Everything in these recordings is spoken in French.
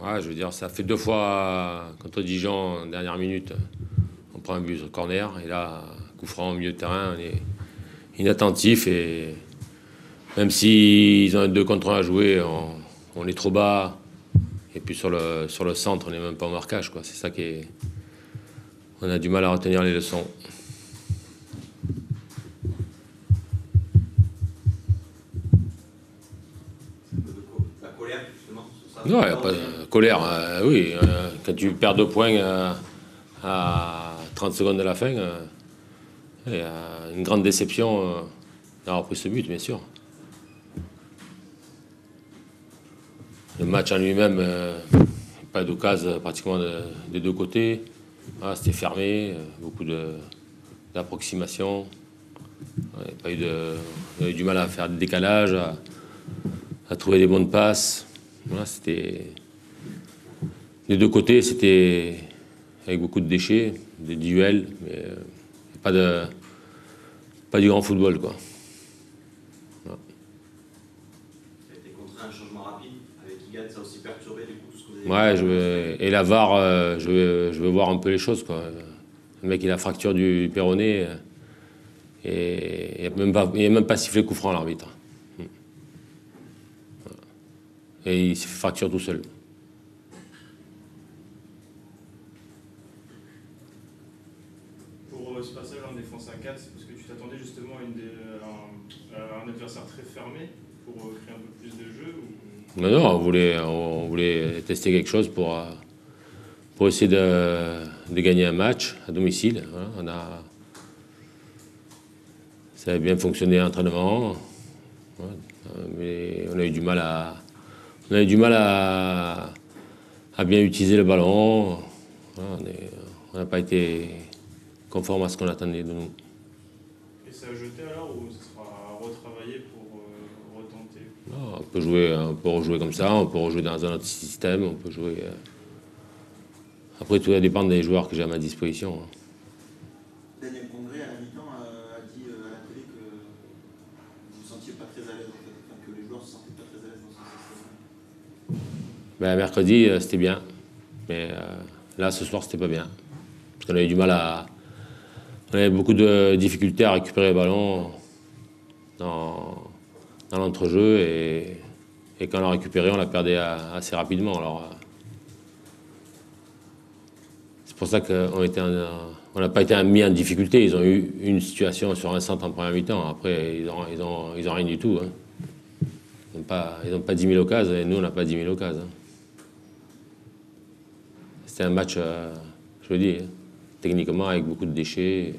Ouais, je veux dire, ça fait deux fois contre Dijon, en dernière minute, on prend un but sur corner, et là, coup au milieu de terrain, on est inattentif, et même s'ils ont 2 contre 1 à jouer, on, est trop bas, et puis sur le, sur le centre, on n'est même pas au marquage. C'est ça qui est... On a du mal à retenir les leçons. Non, il n'y a pas de colère. Euh, oui, euh, quand tu perds deux points euh, à 30 secondes de la fin, il y a une grande déception d'avoir pris ce but, bien sûr. Le match en lui-même, pas d'occasion pratiquement des deux côtés. Ah, c'était fermé, beaucoup d'approximations. On, a eu du mal à faire des décalages, à trouver des bonnes passes c'était des deux côtés, c'était avec beaucoup de déchets, des duels, mais euh, pas de pas du grand football quoi. un changement rapide avec Igat, ça a aussi perturbé du coup tout ce que vous avez Ouais, je veux, et la VAR, euh, je, veux, je veux voir un peu les choses quoi. Le mec il a fracture du péroné euh, et il n'a même, pas, même pas sifflé coup franc l'arbitre. Et il se fracture tout seul. Pour euh, ce passage en défense à 4, c'est parce que tu t'attendais justement à, une un, un, adversaire très fermé pour euh, créer un peu plus de jeu ou... Non, non, on voulait, on voulait tester quelque chose pour, euh, pour essayer de, de gagner un match à domicile. Hein. On a, ça a bien fonctionné l'entraînement, mais on a eu du mal à, on avait du mal à, bien utiliser le ballon. on n'a pas été conforme à ce qu'on attendait de nous. Et ça a jeté alors ou ça sera retravaillé pour euh, retenter? On peut jouer, on peut rejouer comme ça, on peut rejouer dans un autre système, on peut jouer. Euh, après, tout va dépendre des joueurs que j'ai à ma disposition. Hein. Ben, mercredi, euh, c'était bien. Mais euh, là, ce soir, c'était pas bien. Parce qu'on avait du mal à. On avait beaucoup de difficultés à récupérer le ballon dans, l'entrejeu. Et, quand on l'a récupéré, on l'a perdu assez rapidement. Alors. Euh, c'est pour ça qu'on n'a pas été mis en difficulté. Ils ont eu une situation sur un centre en première mi-temps. Après, ils n'ont rien du tout. Hein. Ils n'ont pas, pas 10 000 occasions et nous, on n'a pas 10 000 occasions. C'est un match, euh, je le dis, hein, techniquement avec beaucoup de déchets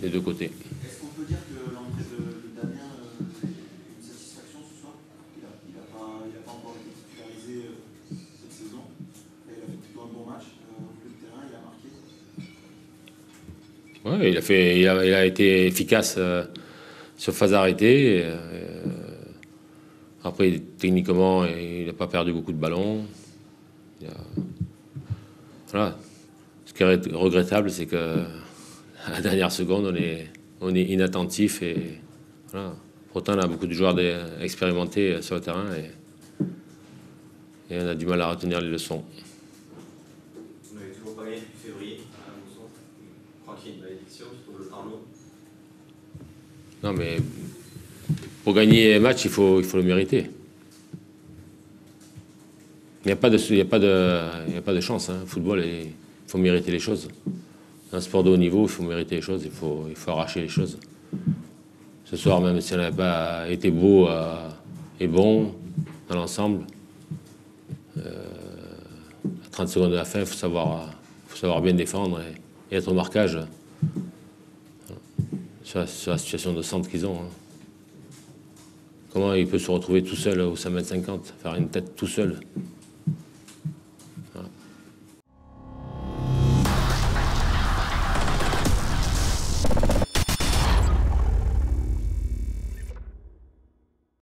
des deux côtés. Est-ce qu'on peut dire que l'entrée de, Damien euh, est une satisfaction ce soir? Il n'a pas, pas, encore été titularisé euh, cette saison. il a fait plutôt un bon match au de terrain, il a marqué. Oui, il a, fait, il a, il a été efficace sur phase arrêtée. après, techniquement, il n'a pas perdu beaucoup de ballons. Il a, voilà. Ce qui est regrettable, c'est que à la dernière seconde, on est, on est inattentif et voilà. Pourtant, on a beaucoup de joueurs expérimentés sur le terrain et, et, on a du mal à retenir les leçons. Vous n'avez toujours pas gagné depuis février Je crois qu'il y a une malédiction sur le. Non, mais pour gagner un match, il faut, il faut le mériter. Il n'y a, pas de, a, a pas de chance. Hein. football, il faut mériter les choses. Un sport de haut niveau, il faut mériter les choses, il faut, il faut arracher les choses. Ce soir, même si on n'avait pas été beau euh, et bon dans l'ensemble, euh, à 30 secondes de la fin, il faut savoir, faut savoir bien défendre et, être au marquage sur, la, situation de centre qu'ils ont. Hein. Comment il peut se retrouver tout seul au 5 mètres 50, faire une tête tout seul?